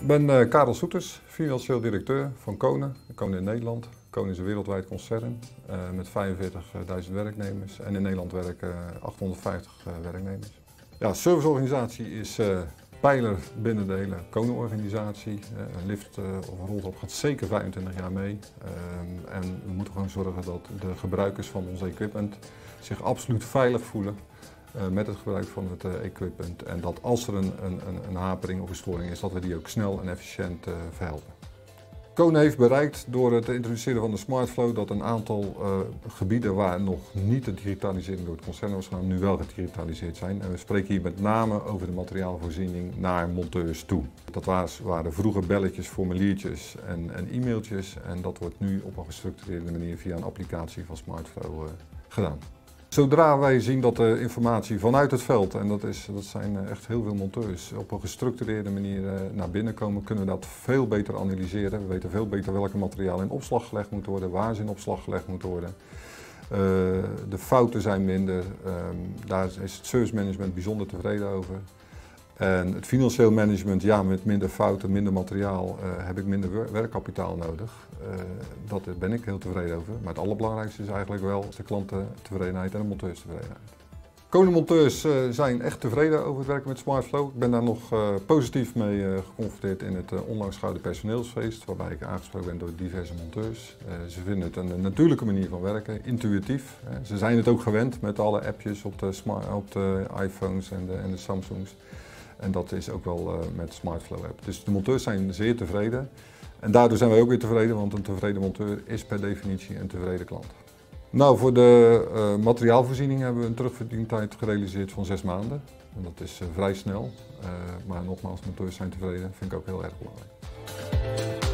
Ik ben uh, Karel Soeters, financieel directeur van Konen, Konen in Nederland. Konen is een wereldwijd concern uh, met 45.000 werknemers en in Nederland werken 850 uh, werknemers. Ja, serviceorganisatie is pijler binnen de hele Konen-organisatie. een lift of rolt op gaat zeker 25 jaar mee. en we moeten gewoon zorgen dat de gebruikers van ons equipment zich absoluut veilig voelen met het gebruik van het uh, equipment. En dat als er een, een, een, hapering of een storing is, dat we die ook snel en efficiënt uh, verhelpen. Kone heeft bereikt door het introduceren van de SmartFlow dat een aantal gebieden waar nog niet de digitalisering door het concern was gedaan, nu wel gedigitaliseerd zijn. En we spreken hier met name over de materiaalvoorziening naar monteurs toe. Dat waren vroeger belletjes, formuliertjes en, en e-mailtjes en dat wordt nu op een gestructureerde manier via een applicatie van SmartFlow gedaan. Zodra wij zien dat de informatie vanuit het veld, en dat, is, dat zijn eh, echt heel veel monteurs, op een gestructureerde manier eh, naar binnen komen, kunnen we dat veel beter analyseren. We weten veel beter welke materialen in opslag gelegd moeten worden, waar ze in opslag gelegd moeten worden. Uh, de fouten zijn minder, ehm, daar is het service management bijzonder tevreden over. En het financieel management, ja, met minder fouten, minder materiaal uh, heb ik minder werkkapitaal nodig. Uh, dat ben ik heel tevreden over. Maar het allerbelangrijkste is eigenlijk wel de klantentevredenheid en de monteurstevredenheid. Koning monteurs uh, zijn echt tevreden over het werken met SmartFlow. Ik ben daar nog positief mee geconfronteerd in het onlangs gehouden personeelsfeest, waarbij ik aangesproken ben door diverse monteurs. ze vinden het een natuurlijke manier van werken, intuïtief. ze zijn het ook gewend met alle appjes op de, op de iPhones en de, en de Samsungs. En dat is ook wel uh, met SmartFlow app. Dus de monteurs zijn zeer tevreden. En daardoor zijn wij ook weer tevreden, want een tevreden monteur is per definitie een tevreden klant. Nou, voor de uh, materiaalvoorziening hebben we een terugverdientijd gerealiseerd van zes maanden. En dat is uh, vrij snel. maar nogmaals, monteurs zijn tevreden, vind ik ook heel erg belangrijk.